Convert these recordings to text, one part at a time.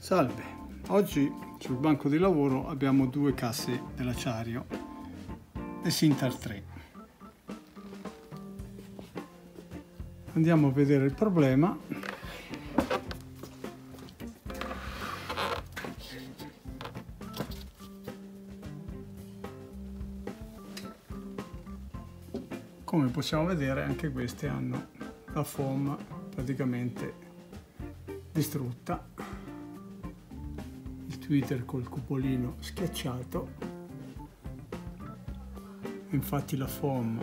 Salve, oggi sul banco di lavoro abbiamo due casse dell'acciario e Sintar 3. Andiamo a vedere il problema. Come possiamo vedere anche queste hanno la foam praticamente distrutta il tweeter col cupolino schiacciato. Infatti la foam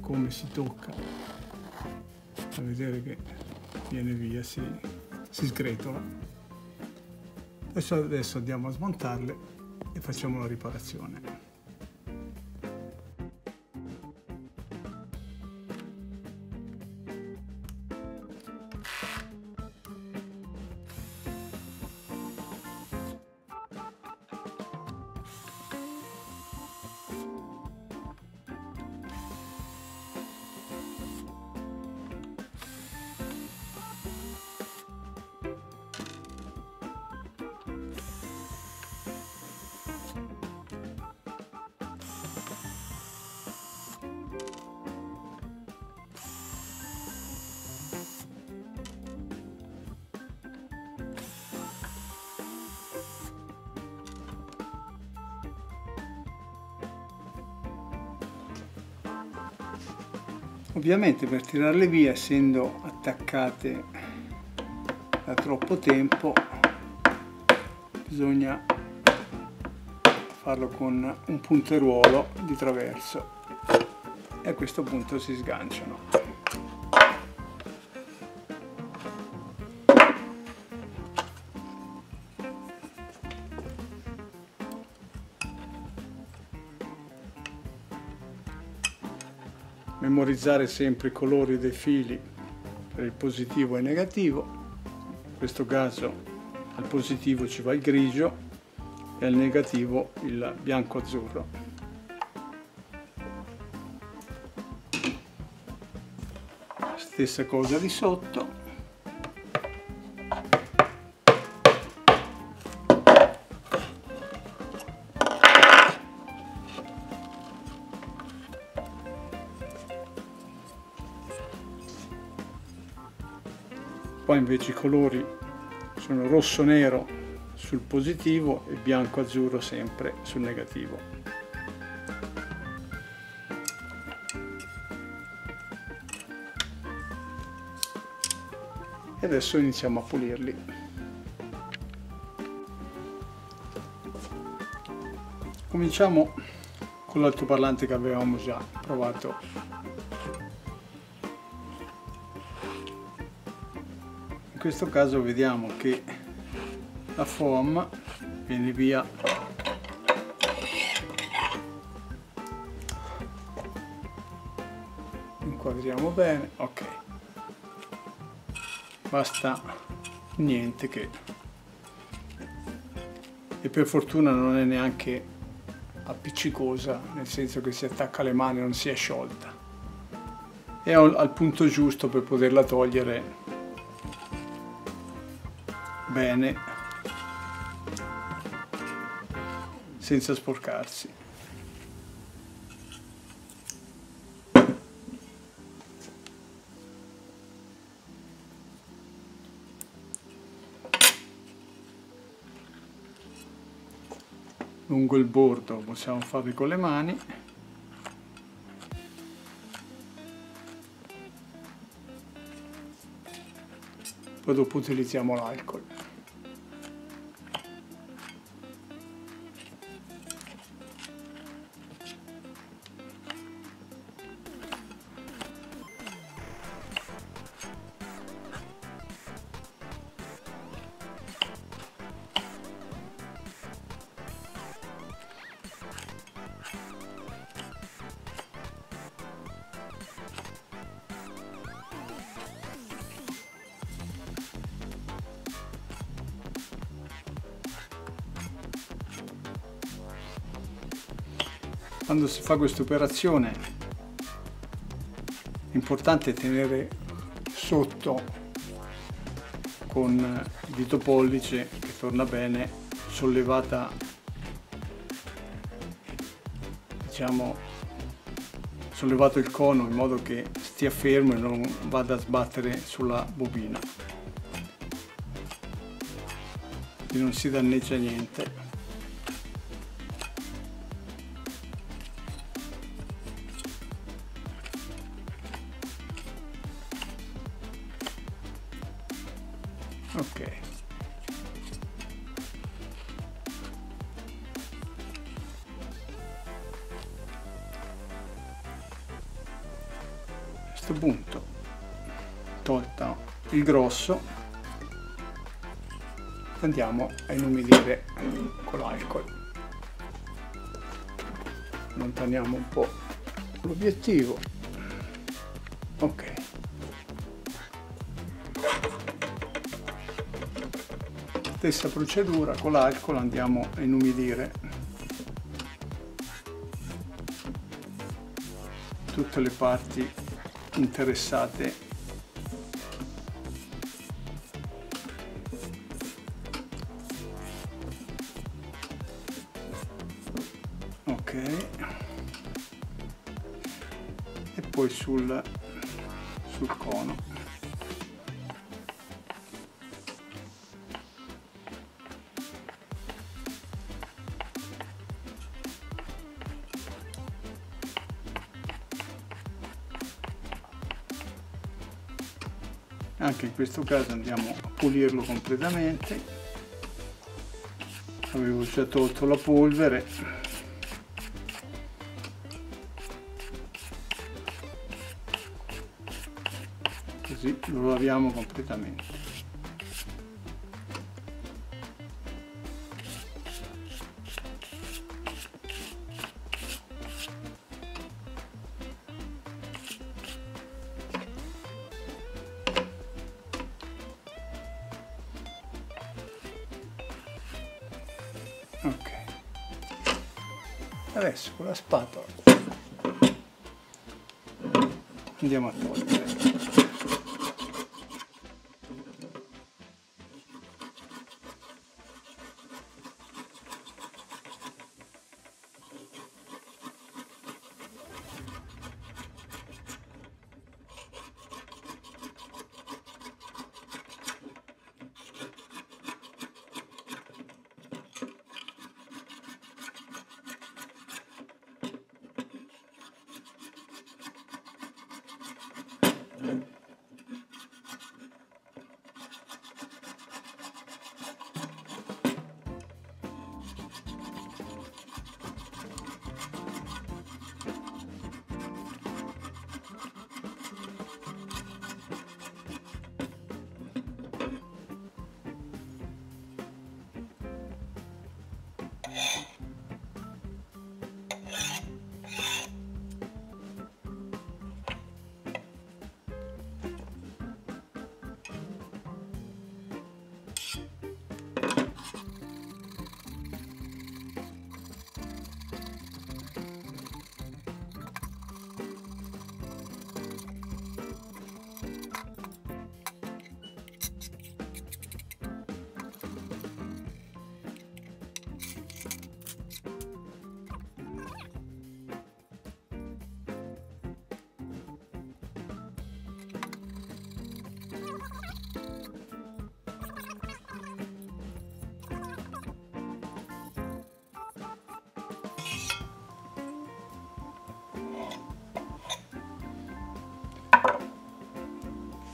come si tocca a vedere che viene via si, si sgretola. Adesso, adesso andiamo a smontarle e facciamo la riparazione Ovviamente per tirarle via, essendo attaccate da troppo tempo, bisogna farlo con un punteruolo di traverso e a questo punto si sganciano. Memorizzare sempre i colori dei fili per il positivo e il negativo. In questo caso al positivo ci va il grigio e al negativo il bianco-azzurro. Stessa cosa di sotto. Invece i colori sono rosso-nero sul positivo e bianco-azzurro sempre sul negativo. E adesso iniziamo a pulirli. Cominciamo con l'altoparlante che avevamo già provato questo caso vediamo che la foam viene via. Inquadriamo bene ok. Basta niente che e per fortuna non è neanche appiccicosa nel senso che si attacca alle mani non si è sciolta. È al punto giusto per poterla togliere bene senza sporcarsi. Lungo il bordo possiamo farli con le mani. Poi dopo utilizziamo l'alcol. Quando si fa questa operazione è importante tenere sotto con il dito pollice che torna bene sollevata diciamo sollevato il cono in modo che stia fermo e non vada a sbattere sulla bobina. E non si danneggia niente andiamo a inumidire con l'alcol. Allontaniamo un po' l'obiettivo. Ok. Stessa procedura con l'alcol andiamo a inumidire tutte le parti interessate sul, sul cono. Anche in questo caso andiamo a pulirlo completamente. Avevo già tolto la polvere così lo laviamo completamente. Ok. Adesso con la spatola andiamo a togliere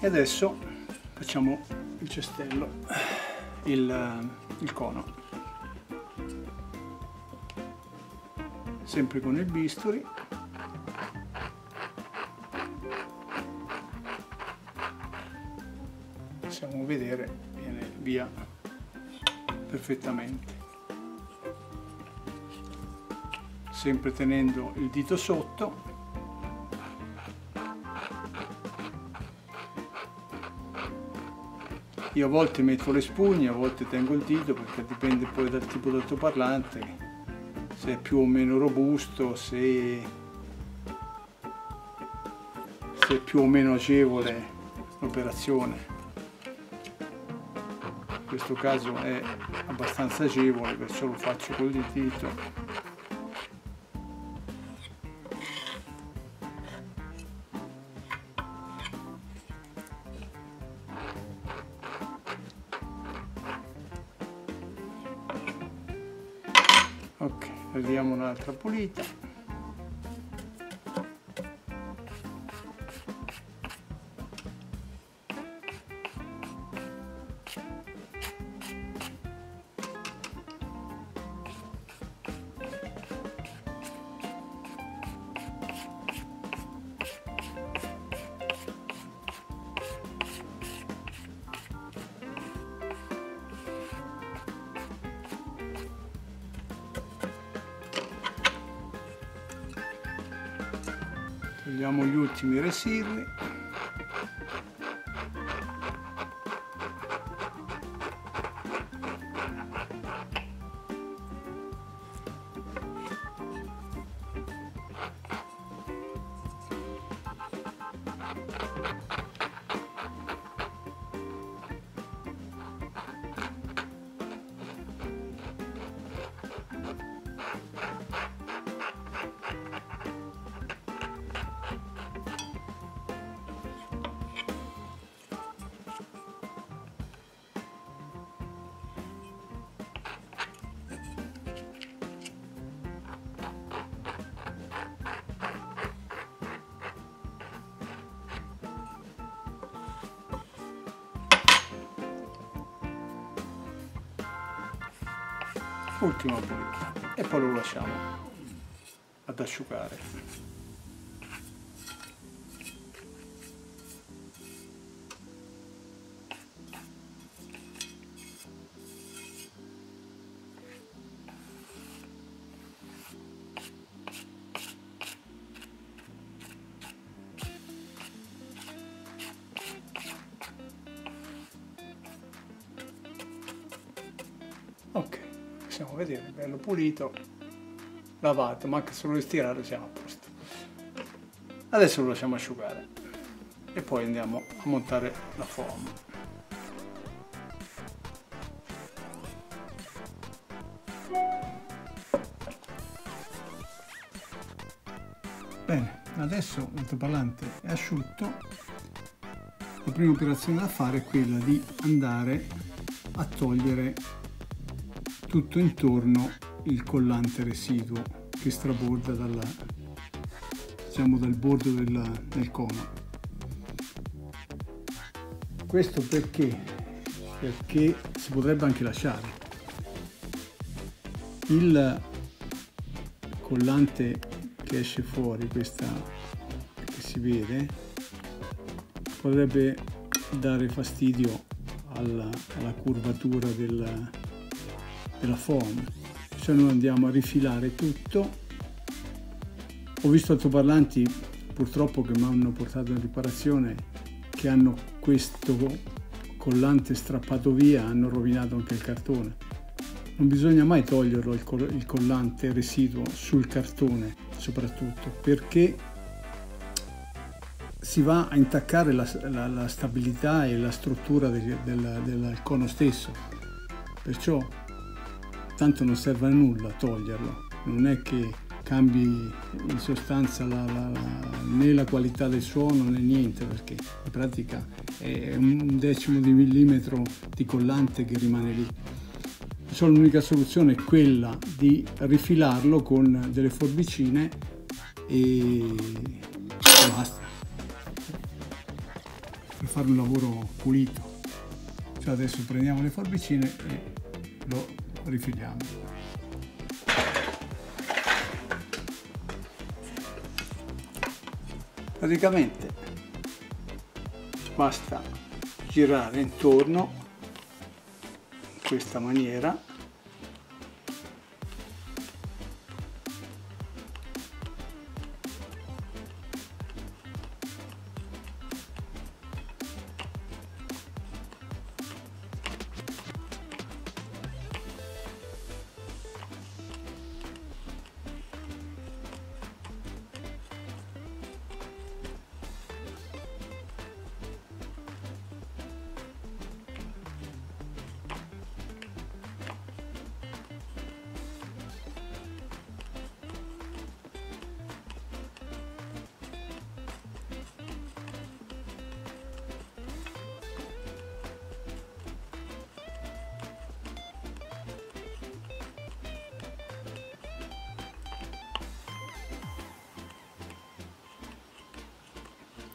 e adesso facciamo il cestello il, il cono. Sempre con il bisturi. Possiamo vedere viene via perfettamente. Sempre tenendo il dito sotto Io a volte metto le spugne, a volte tengo il dito perché dipende poi dal tipo d'altoparlante, se è più o meno robusto, se, se è più o meno agevole l'operazione. questo caso è abbastanza agevole perciò lo faccio con il dito vediamo togliamo gli ultimi residui ultima pulita e poi lo lasciamo ad asciugare pulito, lavato, manca solo di stirare, siamo a posto. Adesso lo lasciamo asciugare e poi andiamo a montare la forma. Bene, adesso l'altoparlante è asciutto, la prima operazione da fare è quella di andare a togliere tutto intorno il collante residuo che straborda dalla, diciamo, dal bordo della, del cono. Questo perché? Perché si potrebbe anche lasciare. Il collante che esce fuori, questa che si vede, potrebbe dare fastidio alla, alla curvatura del, della foam se noi andiamo a rifilare tutto. Ho visto altoparlanti purtroppo che mi hanno portato in riparazione che hanno questo collante strappato via hanno rovinato anche il cartone. Non bisogna mai toglierlo il collante residuo sul cartone soprattutto perché si va a intaccare la, la, la stabilità e la struttura del, del, del cono stesso. Perciò tanto non serve a nulla toglierlo, non è che cambi in sostanza la, la, la, né la qualità del suono né niente perché in pratica è un decimo di millimetro di collante che rimane lì. Solo l'unica soluzione è quella di rifilarlo con delle forbicine e basta per fare un lavoro pulito. Cioè adesso prendiamo le forbicine e lo rifiliamo. Praticamente basta girare intorno in questa maniera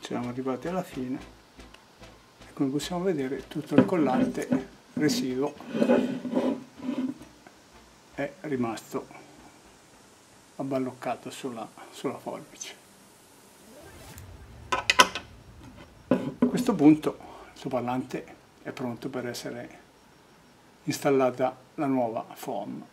siamo arrivati alla fine e come possiamo vedere tutto il collante residuo è rimasto abballoccato sulla, sulla forbice. A questo punto il suo parlante è pronto per essere installata la nuova foam.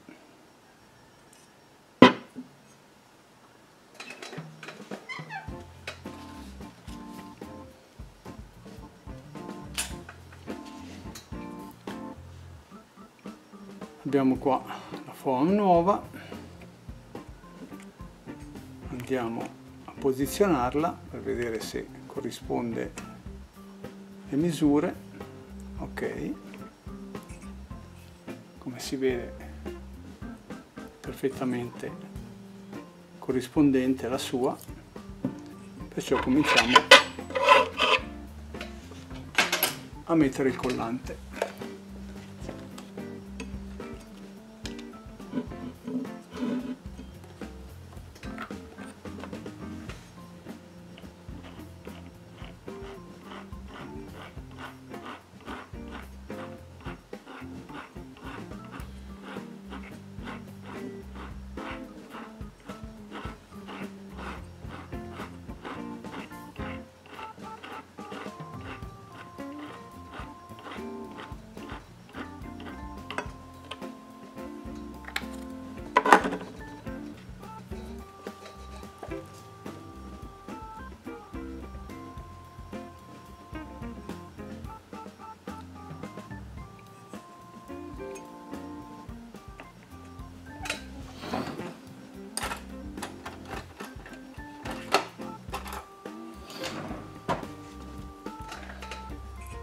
Abbiamo qua la foam nuova. Andiamo a posizionarla per vedere se corrisponde le misure. Ok. Come si vede perfettamente corrispondente alla sua. Perciò cominciamo a mettere il collante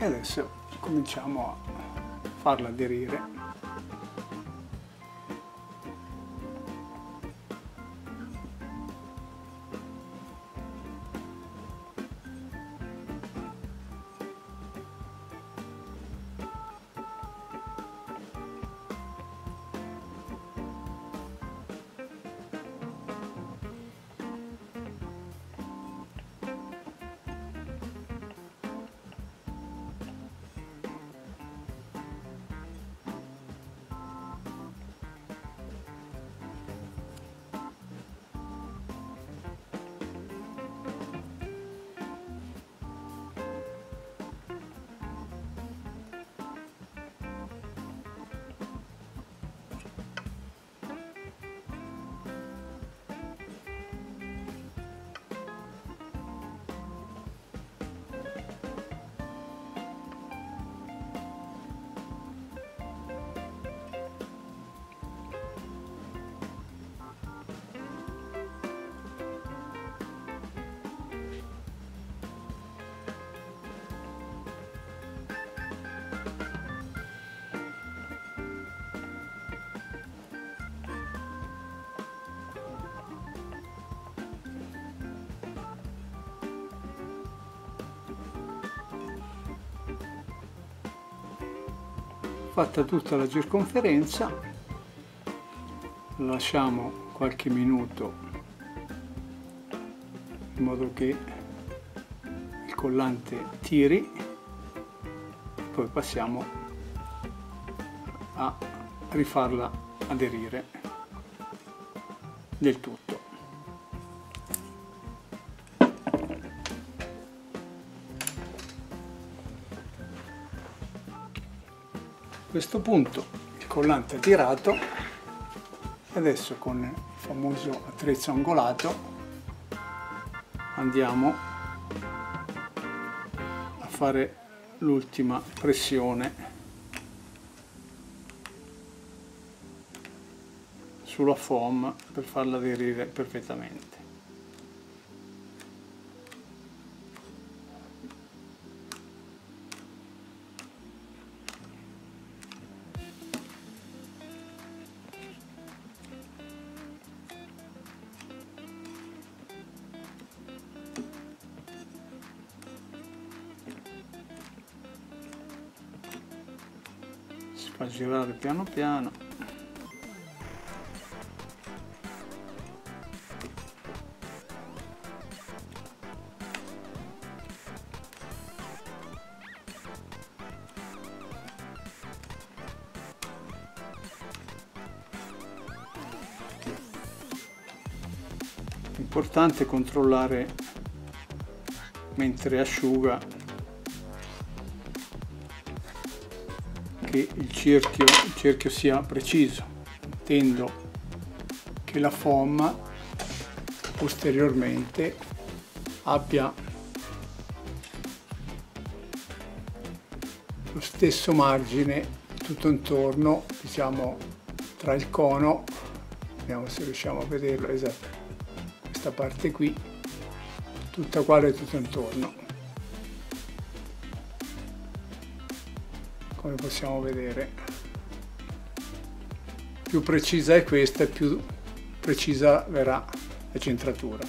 e adesso cominciamo a farla aderire fatta tutta la circonferenza. Lasciamo qualche minuto in modo che il collante tiri poi passiamo a rifarla aderire del tutto questo punto il collante è tirato e adesso con il famoso attrezzo angolato andiamo a fare l'ultima pressione sulla foam per farla aderire perfettamente fa girare piano piano. Importante controllare mentre asciuga. Che il cerchio, il cerchio sia preciso intendo che la foam posteriormente abbia lo stesso margine tutto intorno diciamo tra il cono vediamo se riusciamo a vederlo esatto questa parte qui tutta uguale tutto intorno come possiamo vedere. Più precisa è questa più precisa verrà la centratura.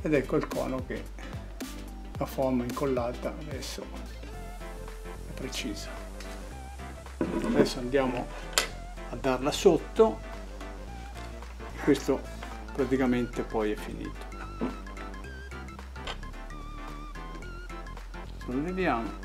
Ed ecco il cono che la forma incollata adesso è precisa. Adesso andiamo a darla sotto. Questo praticamente poi è finito. Solleviamo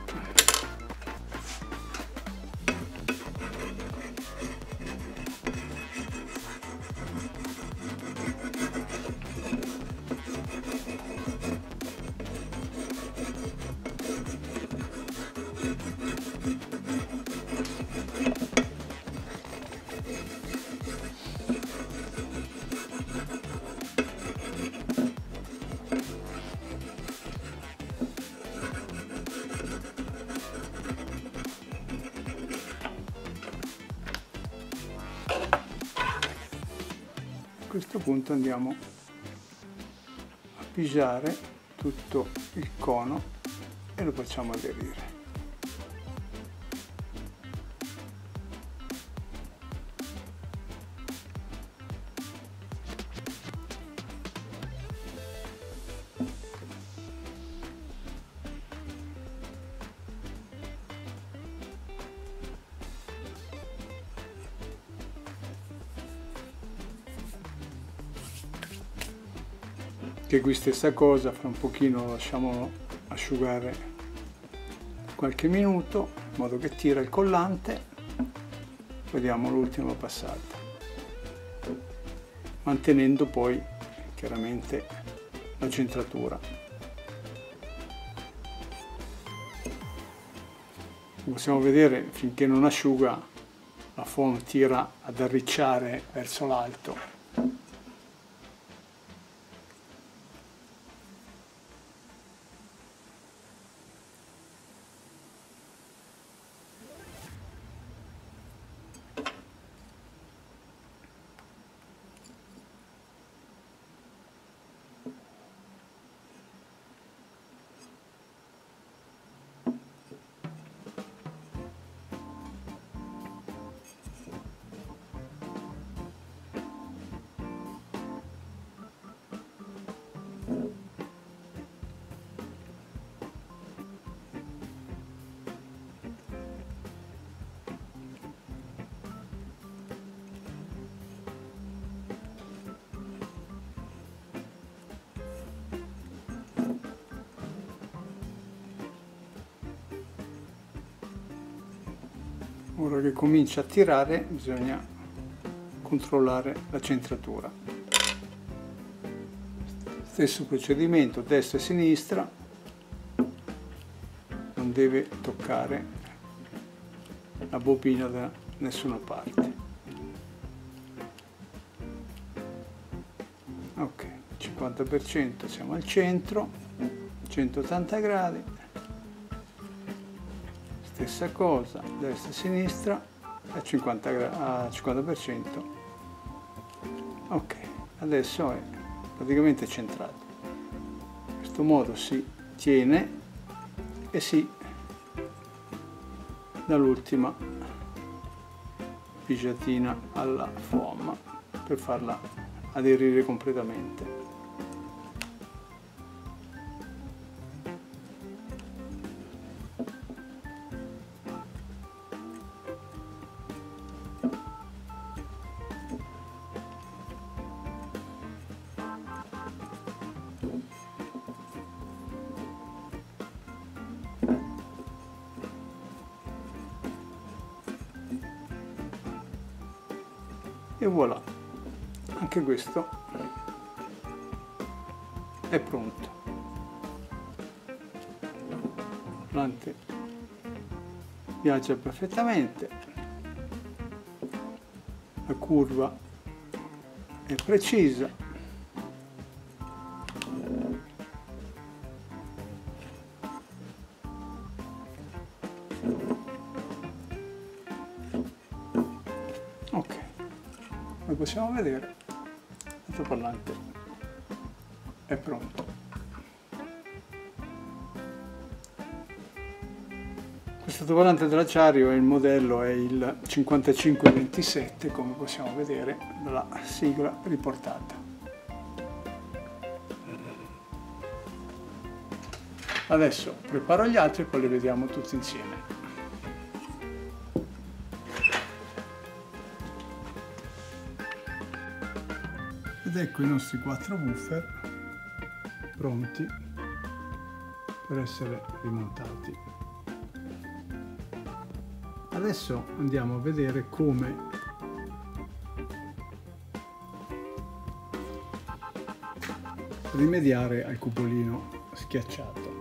questo punto andiamo a pigiare tutto il cono e lo facciamo aderire. Qui stessa cosa fra un pochino lo lasciamo asciugare qualche minuto in modo che tira il collante vediamo l'ultima passata mantenendo poi chiaramente la centratura. Possiamo vedere finché non asciuga la foam tira ad arricciare verso l'alto ora che comincia a tirare bisogna controllare la centratura. Stesso procedimento destra e sinistra. Non deve toccare la bobina da nessuna parte. Ok 50% siamo al centro. 180 gradi stessa cosa destra e sinistra a 50%, a 50%. ok adesso è praticamente centrato in questo modo si tiene e si dall'ultima pigiatina alla foam per farla aderire completamente anche questo. È pronto. L'ante viaggia perfettamente. La curva è precisa. Ok come possiamo vedere l'altoparlante è pronto. Questo altoparlante dell'acciario il modello è il 5527 come possiamo vedere dalla sigla riportata. Adesso preparo gli altri e poi li vediamo tutti insieme ecco i nostri quattro woofer pronti per essere rimontati. Adesso andiamo a vedere come rimediare al cupolino schiacciato.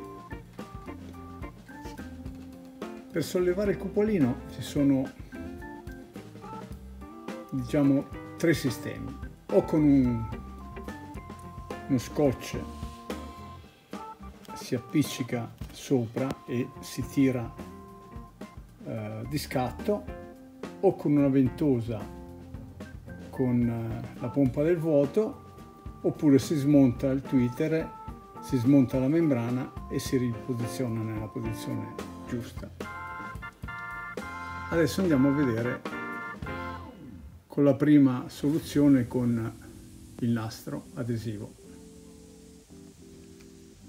Per sollevare il cupolino ci sono diciamo tre sistemi o con un, uno scotch si appiccica sopra e si tira eh, di scatto o con una ventosa con eh, la pompa del vuoto oppure si smonta il tweeter si smonta la membrana e si riposiziona nella posizione giusta. Adesso andiamo a vedere con la prima soluzione con il nastro adesivo.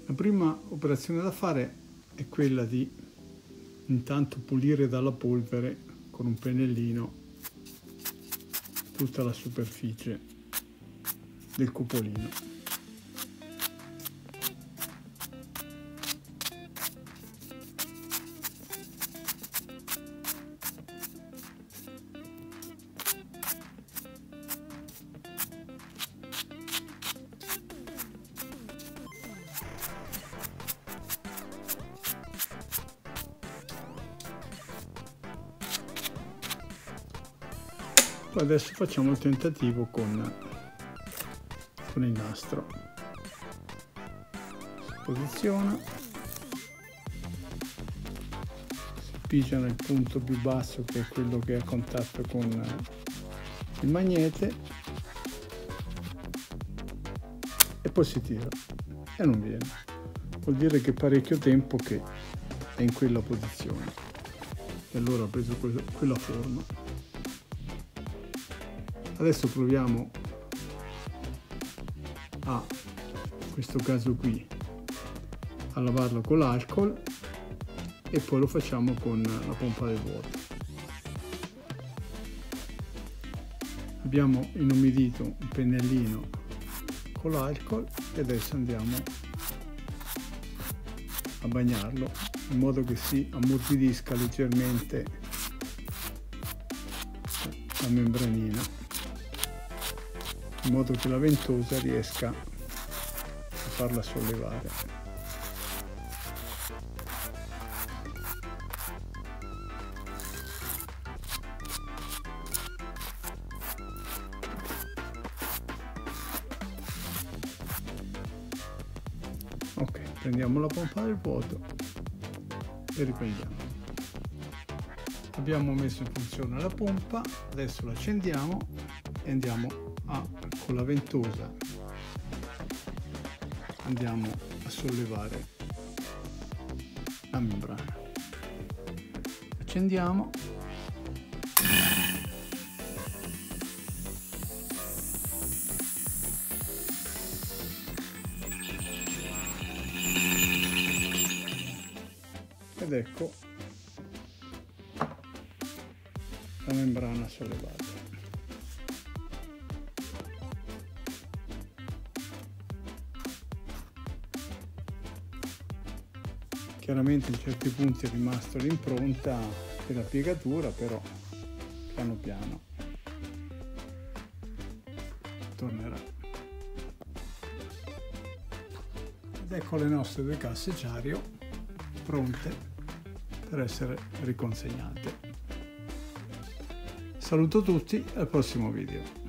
La prima operazione da fare è quella di intanto pulire dalla polvere con un pennellino tutta la superficie del cupolino. Adesso facciamo il tentativo con, con il nastro. Si posiziona. Si pigia nel punto più basso che è quello che è a contatto con il magnete. E poi si tira. E non viene. Vuol dire che parecchio tempo che è in quella posizione. E allora ha preso quella forma adesso proviamo a questo caso qui a lavarlo con l'alcol e poi lo facciamo con la pompa del vuoto. Abbiamo inumidito un pennellino con l'alcol e adesso andiamo a bagnarlo in modo che si ammorbidisca leggermente la membranina in modo che la ventosa riesca a farla sollevare. Ok, prendiamo la pompa del vuoto e riprendiamo. Abbiamo messo in funzione la pompa, adesso l'accendiamo e andiamo a, con la ventosa. Andiamo a sollevare la membrana accendiamo. Ed ecco la membrana sollevata chiaramente in certi punti è rimasto l'impronta della piegatura però piano piano tornerà ed ecco le nostre due casse Ciario pronte per essere riconsegnate. Saluto tutti al prossimo video.